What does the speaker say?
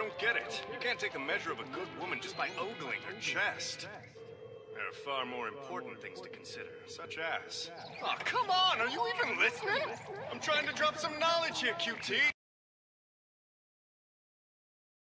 don't get it. You can't take the measure of a good woman just by ogling her chest. There are far more important things to consider, such as... Oh, come on! Are you even listening? I'm trying to drop some knowledge here, QT!